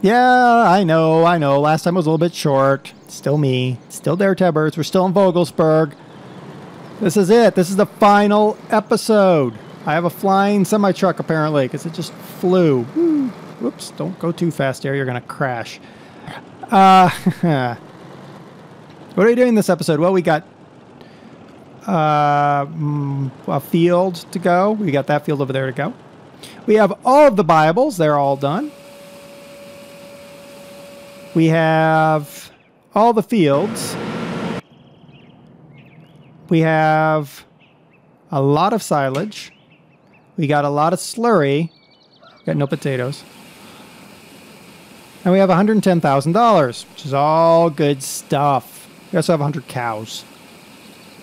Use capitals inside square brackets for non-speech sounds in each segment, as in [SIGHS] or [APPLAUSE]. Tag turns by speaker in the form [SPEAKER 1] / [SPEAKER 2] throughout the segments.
[SPEAKER 1] Yeah, I know, I know. Last time was a little bit short. Still me. Still DerTebbers. We're still in Vogelsberg. This is it. This is the final episode. I have a flying semi truck apparently because it just flew. Whoops! Don't go too fast there. You're gonna crash. Uh, [LAUGHS] what are we doing this episode? Well, we got uh, mm, a field to go. We got that field over there to go. We have all of the buyables. They're all done. We have all the fields. We have a lot of silage. We got a lot of slurry. Got no potatoes. And we have $110,000, which is all good stuff. We also have 100 cows,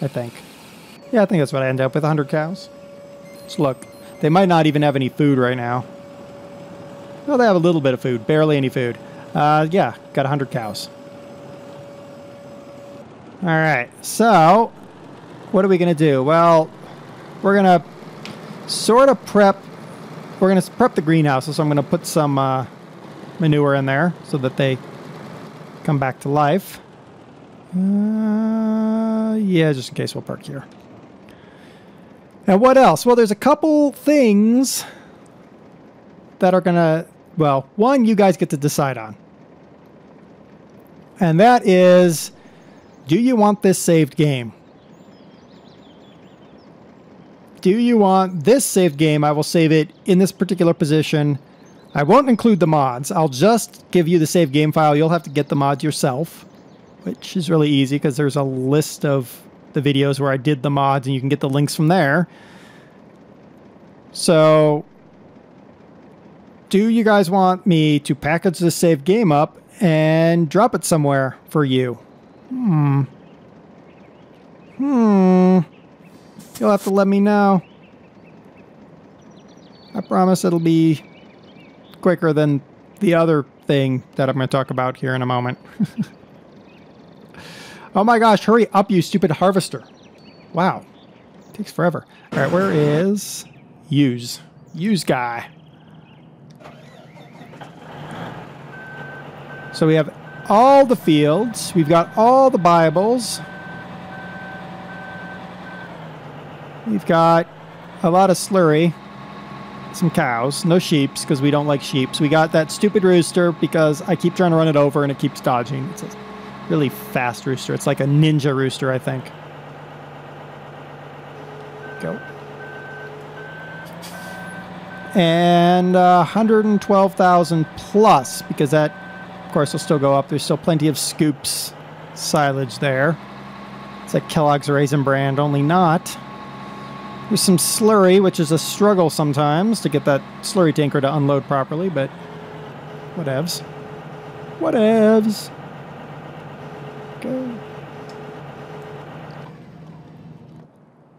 [SPEAKER 1] I think. Yeah, I think that's what I end up with 100 cows. Let's look. They might not even have any food right now. Well, they have a little bit of food, barely any food. Uh, yeah, got 100 cows. All right, so what are we going to do? Well, we're going to sort of prep. We're going to prep the greenhouses, so I'm going to put some uh, manure in there so that they come back to life. Uh, yeah, just in case we'll park here. And what else? Well, there's a couple things that are going to, well, one you guys get to decide on. And that is, do you want this saved game? Do you want this saved game? I will save it in this particular position. I won't include the mods. I'll just give you the save game file. You'll have to get the mods yourself, which is really easy because there's a list of the videos where I did the mods and you can get the links from there. So, do you guys want me to package this save game up and drop it somewhere for you? Hmm. Hmm. You'll have to let me know. I promise it'll be quicker than the other thing that I'm going to talk about here in a moment. [LAUGHS] oh my gosh, hurry up, you stupid harvester. Wow. Takes forever. All right, where is use? Use guy. So we have all the fields. We've got all the buyables. We've got a lot of slurry. Some cows. No sheeps because we don't like sheeps. We got that stupid rooster because I keep trying to run it over and it keeps dodging. It's a really fast rooster. It's like a ninja rooster, I think. Go. And uh, 112,000 plus because that, course, will still go up. There's still plenty of scoops silage there. It's like Kellogg's Raisin Bran, only not. There's some slurry, which is a struggle sometimes to get that slurry tanker to unload properly, but whatevs. Whatevs. Go.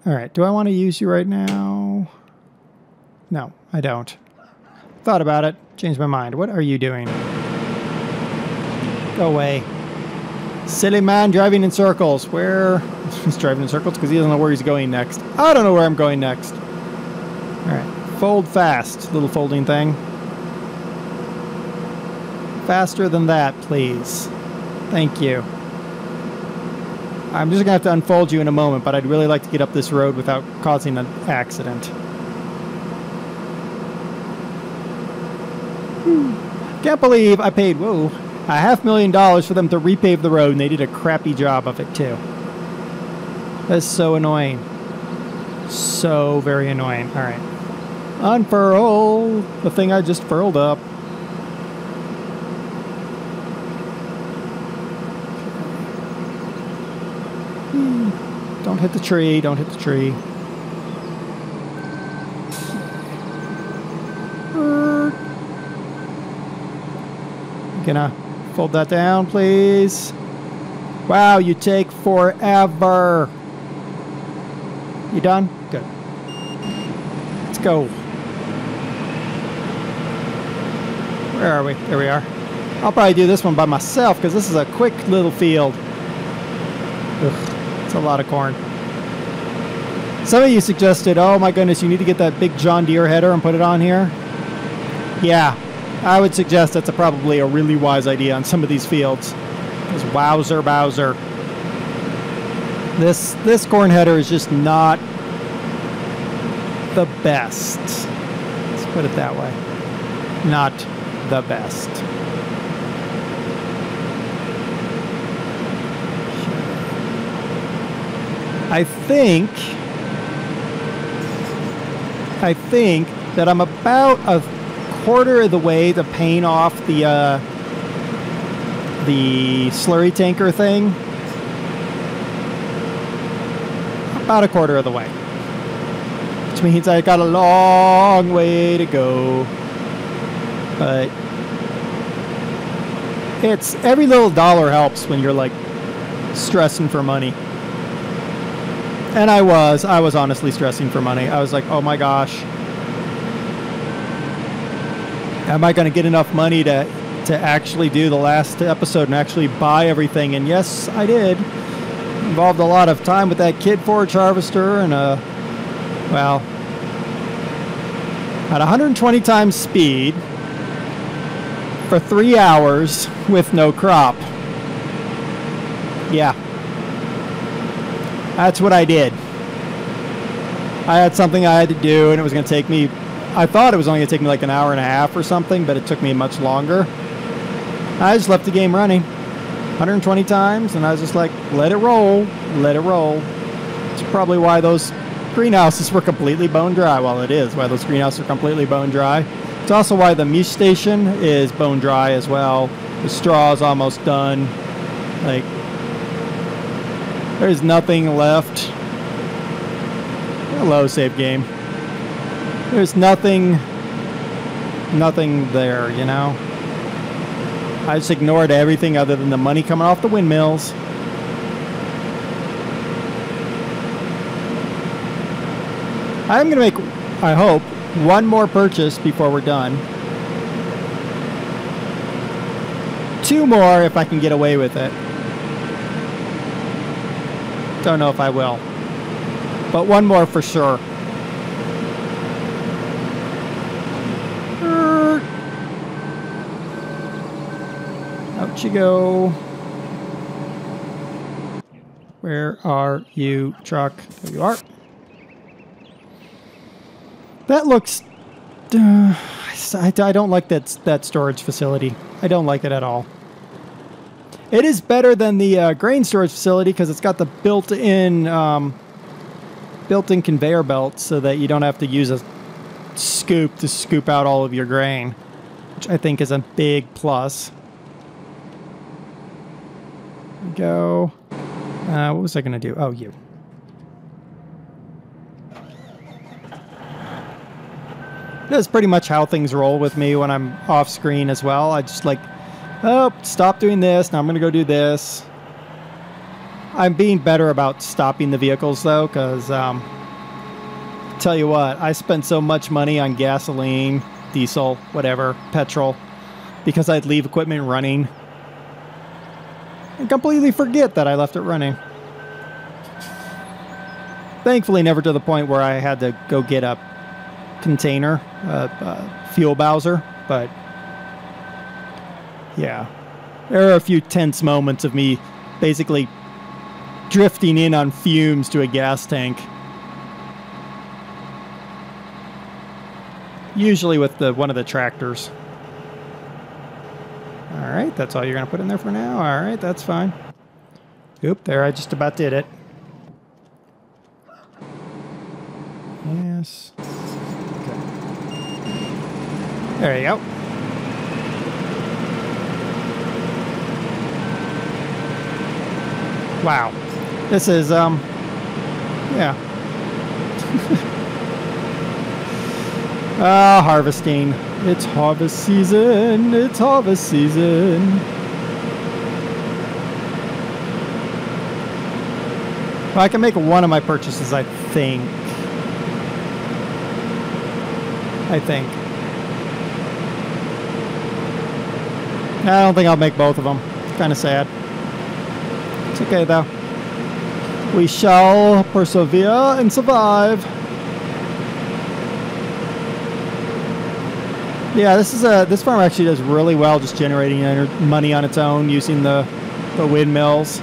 [SPEAKER 1] Alright, do I want to use you right now? No, I don't. Thought about it, changed my mind. What are you doing? Go away. Silly man driving in circles. Where? [LAUGHS] He's driving in circles because he doesn't know where he's going next. I don't know where I'm going next. Alright. Fold fast, little folding thing. Faster than that, please. Thank you. I'm just going to have to unfold you in a moment, but I'd really like to get up this road without causing an accident. Can't believe I paid, whoa, a half million dollars for them to repave the road, and they did a crappy job of it, too. That's so annoying. So very annoying. All right. Unfurl the thing I just furled up. Don't hit the tree. Don't hit the tree. Gonna fold that down, please. Wow, you take forever. You done? Good. Let's go. Where are we? There we are. I'll probably do this one by myself because this is a quick little field. Ugh, it's a lot of corn. Some of you suggested, oh my goodness, you need to get that big John Deere header and put it on here. Yeah, I would suggest that's a, probably a really wise idea on some of these fields. Because wowzer, bowser. This this corn header is just not the best. Let's put it that way. Not the best. I think I think that I'm about a quarter of the way to paint off the uh, the slurry tanker thing. About a quarter of the way. Which means I got a long way to go. But it's every little dollar helps when you're like stressing for money. And I was, I was honestly stressing for money. I was like, oh my gosh. Am I going to get enough money to to actually do the last episode and actually buy everything? And yes, I did. Involved a lot of time with that Kidd forage harvester and a well, at 120 times speed for three hours with no crop. Yeah. That's what I did. I had something I had to do, and it was going to take me. I thought it was only going to take me like an hour and a half or something, but it took me much longer. I just left the game running 120 times, and I was just like, let it roll, let it roll. It's probably why those greenhouses were completely bone dry. Well, it is why those greenhouses are completely bone dry. It's also why the meat station is bone dry as well. The straw is almost done. Like, there's nothing left. Hello, save game. There's nothing, nothing there, you know? I just ignored everything other than the money coming off the windmills. I'm going to make, I hope, one more purchase before we're done. Two more if I can get away with it. Don't know if I will. But one more for sure. You go. Where are you, truck? There you are. That looks... Uh, I, I don't like that, that storage facility. I don't like it at all. It is better than the uh, grain storage facility because it's got the built-in um, built-in conveyor belt so that you don't have to use a scoop to scoop out all of your grain, which I think is a big plus. Go. Uh, what was I going to do? Oh, you. That's pretty much how things roll with me when I'm off screen as well. I just like oh, stop doing this. Now I'm going to go do this. I'm being better about stopping the vehicles though, because um, tell you what, I spent so much money on gasoline, diesel, whatever, petrol, because I'd leave equipment running and completely forget that I left it running. Thankfully, never to the point where I had to go get a container, a, a fuel bowser, but yeah. There are a few tense moments of me basically drifting in on fumes to a gas tank. Usually with the one of the tractors. All right, that's all you're going to put in there for now. All right, that's fine. Oop, there, I just about did it. Yes. Okay. There you go. Wow. This is, um, yeah. Ah, [LAUGHS] uh, harvesting. It's harvest season. It's harvest season. I can make one of my purchases, I think. I think. I don't think I'll make both of them. Kind of sad. It's okay though. We shall persevere and survive. Yeah, this is a this farm actually does really well just generating money on its own using the the windmills.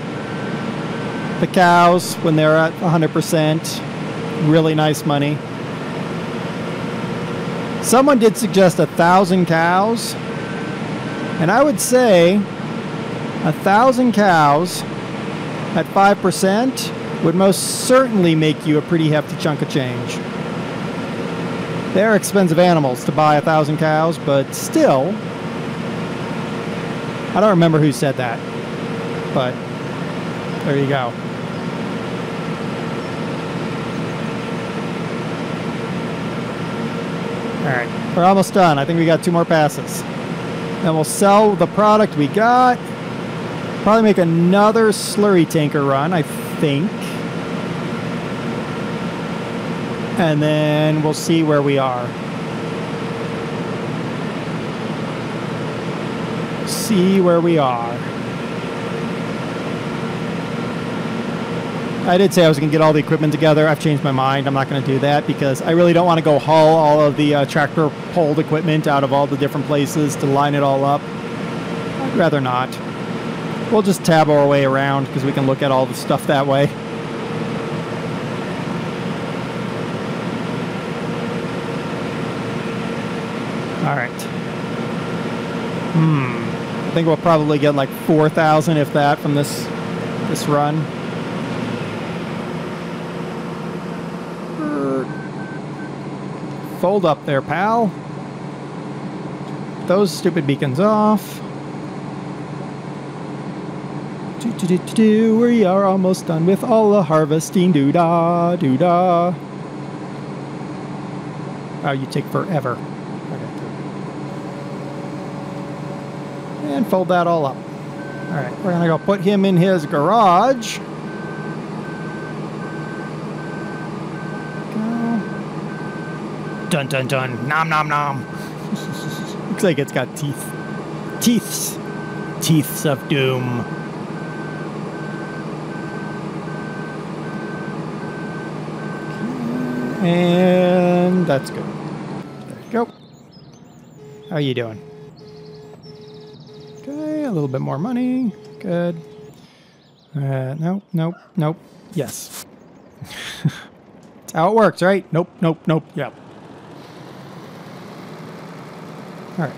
[SPEAKER 1] The cows when they're at 100%, really nice money. Someone did suggest a thousand cows, and I would say a thousand cows at 5% would most certainly make you a pretty hefty chunk of change. They're expensive animals to buy a thousand cows, but still, I don't remember who said that, but there you go. All right, we're almost done. I think we got two more passes. Then we'll sell the product we got. Probably make another slurry tanker run, I think. And then we'll see where we are. See where we are. I did say I was going to get all the equipment together. I've changed my mind. I'm not going to do that because I really don't want to go haul all of the uh, tractor pulled equipment out of all the different places to line it all up. I'd rather not. We'll just tab our way around because we can look at all the stuff that way. All right. Hmm. I think we'll probably get like 4,000 if that from this this run. Fold up there, pal. Those stupid beacons off. Do, do, do, do, do. We are almost done with all the harvesting. Doo da, doo da. Oh, you take forever. Okay. And fold that all up. All right, we're gonna go put him in his garage. Dun dun dun. Nom nom nom. [LAUGHS] Looks like it's got teeth. Teeths. Teeths of doom. And that's good. There you go. How are you doing? A little bit more money. Good. Uh, nope, nope, nope. Yes. [LAUGHS] That's how it works, right? Nope, nope, nope. Yep. All right.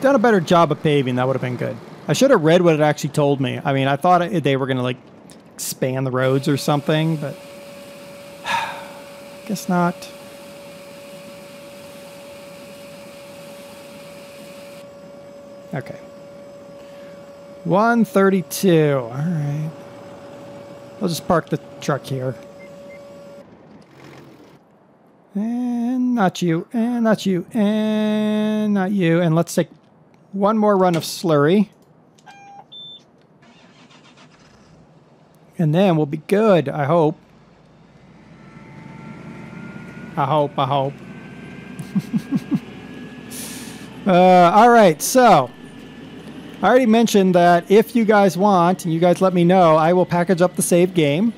[SPEAKER 1] Done a better job of paving. That would have been good. I should have read what it actually told me. I mean, I thought it, they were going to like expand the roads or something, but [SIGHS] guess not. Okay. 132. All right. I'll just park the truck here. And not you, and not you, and not you. And let's take one more run of slurry. And then we'll be good, I hope. I hope, I hope. [LAUGHS] uh, all right, so I already mentioned that if you guys want, and you guys let me know, I will package up the save game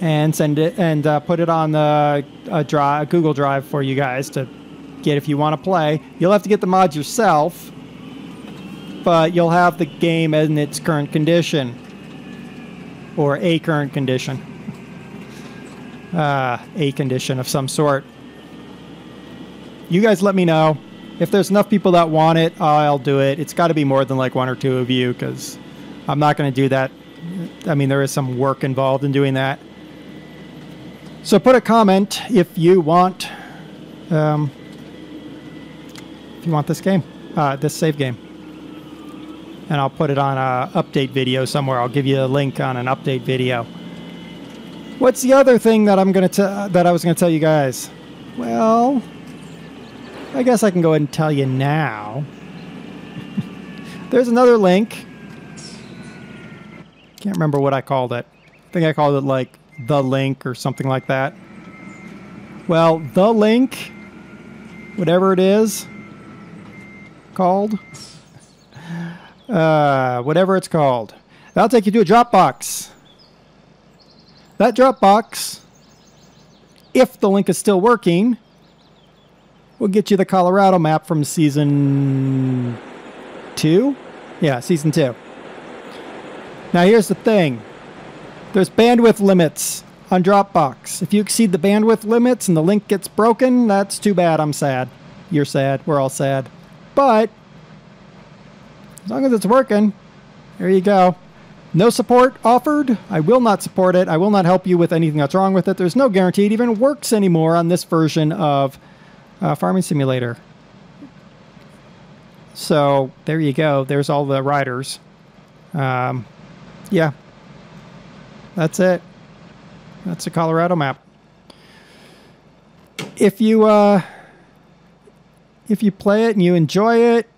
[SPEAKER 1] and send it and uh, put it on the uh, drive, Google Drive for you guys to get if you want to play. You'll have to get the mods yourself, but you'll have the game in its current condition or a current condition, uh, a condition of some sort. You guys let me know. If there's enough people that want it, I'll do it. It's got to be more than like one or two of you because I'm not going to do that. I mean, there is some work involved in doing that. So put a comment if you want, um, if you want this game, uh, this save game, and I'll put it on a update video somewhere. I'll give you a link on an update video. What's the other thing that I'm gonna that I was gonna tell you guys? Well, I guess I can go ahead and tell you now. [LAUGHS] There's another link. Can't remember what I called it. I think I called it like the link or something like that. Well, the link, whatever it is called, [LAUGHS] uh, whatever it's called, that'll take you to a Dropbox. That Dropbox, if the link is still working, we'll get you the Colorado map from season two. Yeah, season two. Now here's the thing. There's bandwidth limits on Dropbox. If you exceed the bandwidth limits and the link gets broken, that's too bad. I'm sad. You're sad. We're all sad. But as long as it's working, there you go. No support offered. I will not support it. I will not help you with anything that's wrong with it. There's no guarantee it even works anymore on this version of uh, Farming Simulator. So there you go. There's all the riders. Um, yeah, that's it. That's a Colorado map. If you uh, if you play it and you enjoy it,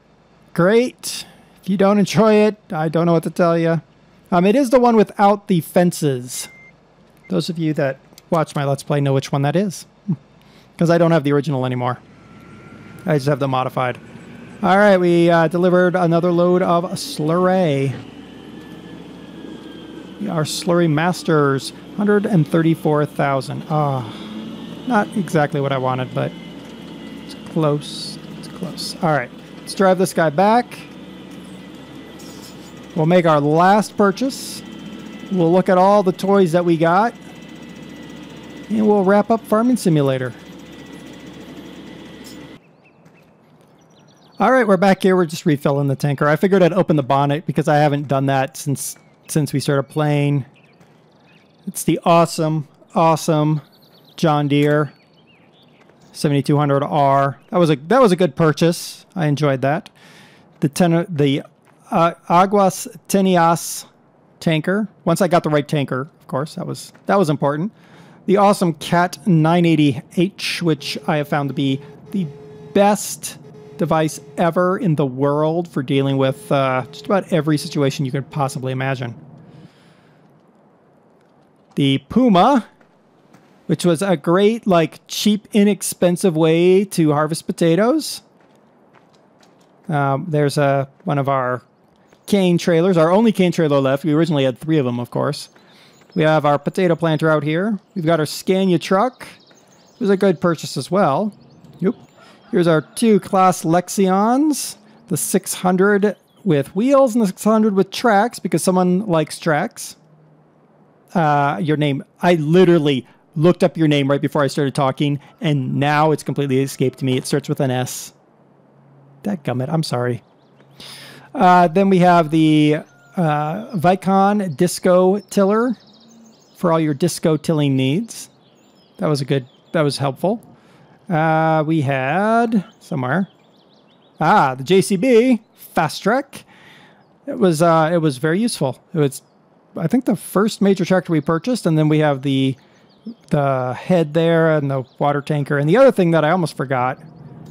[SPEAKER 1] great. If you don't enjoy it, I don't know what to tell you. Um, it is the one without the fences. Those of you that watch my Let's Play know which one that is. Because I don't have the original anymore. I just have the modified. All right, we uh, delivered another load of slurry. Our slurry masters, 134,000. Ah, oh, not exactly what I wanted, but it's close. It's close. All right, let's drive this guy back. We'll make our last purchase. We'll look at all the toys that we got. And we'll wrap up Farming Simulator. All right, we're back here. We're just refilling the tanker. I figured I'd open the bonnet because I haven't done that since since we started playing. It's the awesome, awesome John Deere 7200R. That was a that was a good purchase. I enjoyed that. The ten, the uh, Aguas Tenias tanker. Once I got the right tanker, of course, that was that was important. The awesome Cat 980H, which I have found to be the best device ever in the world for dealing with uh, just about every situation you could possibly imagine. The Puma, which was a great, like, cheap, inexpensive way to harvest potatoes. Um, there's a one of our Kane trailers, our only Kane trailer left. We originally had three of them, of course. We have our potato planter out here. We've got our Scania truck. It was a good purchase as well. Yep. Here's our two Claas Lexions, the 600 with wheels and the 600 with tracks because someone likes tracks. Uh, your name, I literally looked up your name right before I started talking, and now it's completely escaped me. It starts with an S. That gummit, I'm sorry. Uh, then we have the uh, Vicon Disco Tiller for all your disco tilling needs. That was a good, that was helpful. Uh, we had somewhere, ah, the JCB Fastrac. It was, uh, it was very useful. It was, I think, the first major tractor we purchased, and then we have the the head there and the water tanker. And the other thing that I almost forgot,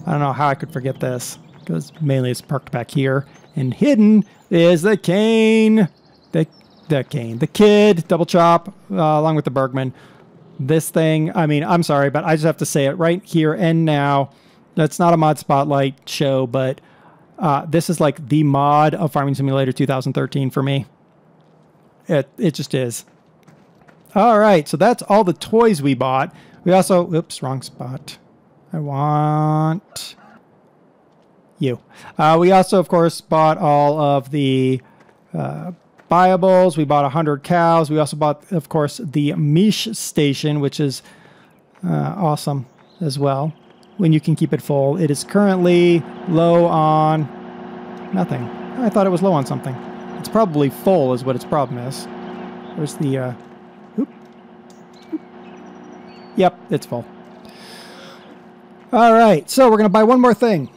[SPEAKER 1] I don't know how I could forget this because mainly it's parked back here, and hidden is the cane. The, the cane. The Kidd, double chop, uh, along with the Bergmann. This thing, I mean, I'm sorry, but I just have to say it right here and now. That's not a mod spotlight show, but uh, this is like the mod of Farming Simulator 2013 for me. It, it just is. All right, so that's all the toys we bought. We also, oops, wrong spot. I want you. Uh, we also, of course, bought all of the uh, buyables. We bought 100 cows. We also bought, of course, the Misch station, which is uh, awesome as well when you can keep it full. It is currently low on nothing. I thought it was low on something. It's probably full is what its problem is. Where's the... Uh. Yep, it's full. All right, so we're going to buy one more thing.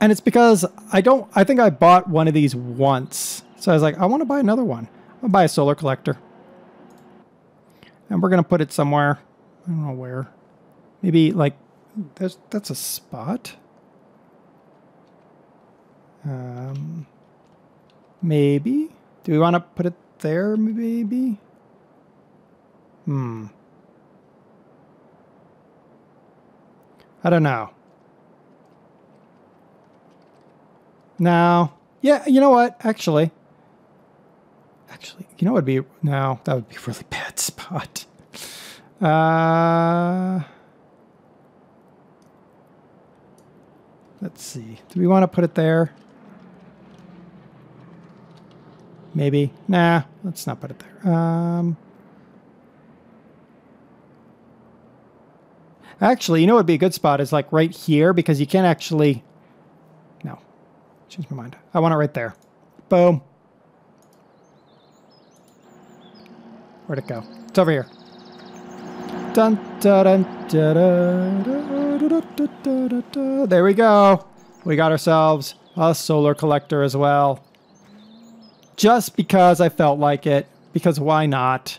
[SPEAKER 1] And it's because I don't, I think I bought one of these once. So I was like, I want to buy another one. I'll buy a solar collector. And we're going to put it somewhere. I don't know where. Maybe like, that's, that's a spot. Um, maybe. Do we want to put it there, maybe? Hmm. I don't know. No. Yeah, you know what? Actually. Actually, you know what would be no, that would be a really [LAUGHS] bad spot. Uh Let's see. Do we want to put it there? Maybe. Nah, let's not put it there. Um, actually, you know what would be a good spot is like right here because you can't actually... Change my mind. I want it right there. Boom. Where'd it go? It's over here. Dun, dun, dun, there we go. We got ourselves a solar collector as well. Just because I felt like it. Because why not?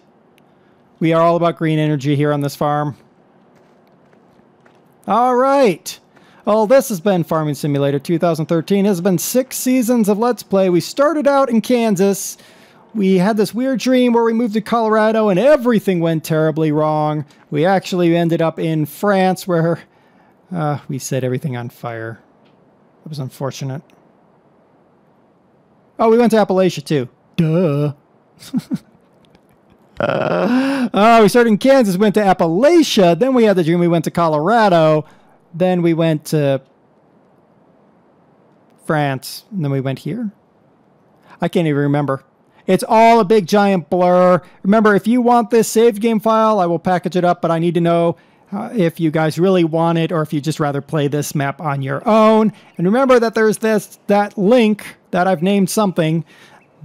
[SPEAKER 1] We are all about green energy here on this farm. All right. Well, this has been Farming Simulator 2013. It has been six seasons of Let's Play. We started out in Kansas. We had this weird dream where we moved to Colorado and everything went terribly wrong. We actually ended up in France where uh, we set everything on fire. It was unfortunate. Oh, we went to Appalachia too. Duh. uh, [LAUGHS] uh, we started in Kansas, went to Appalachia, then we had the dream we went to Colorado, then we went to France, and then we went here. I can't even remember. It's all a big giant blur. Remember, if you want this saved game file, I will package it up, but I need to know uh, if you guys really want it or if you just rather play this map on your own. And remember that there's this that link that I've named something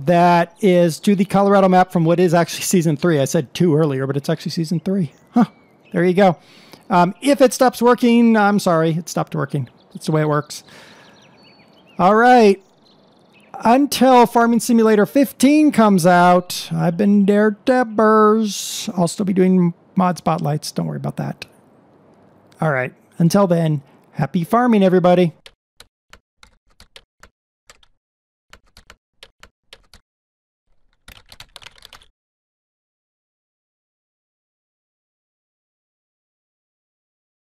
[SPEAKER 1] that is to the Colorado map from what is actually season three. I said two earlier, but it's actually season three. Huh. There you go. Um, if it stops working, I'm sorry, it stopped working. That's the way it works. All right. Until Farming Simulator 15 comes out, I've been DerTebbers. I'll still be doing mod spotlights. Don't worry about that. All right. Until then, happy farming, everybody.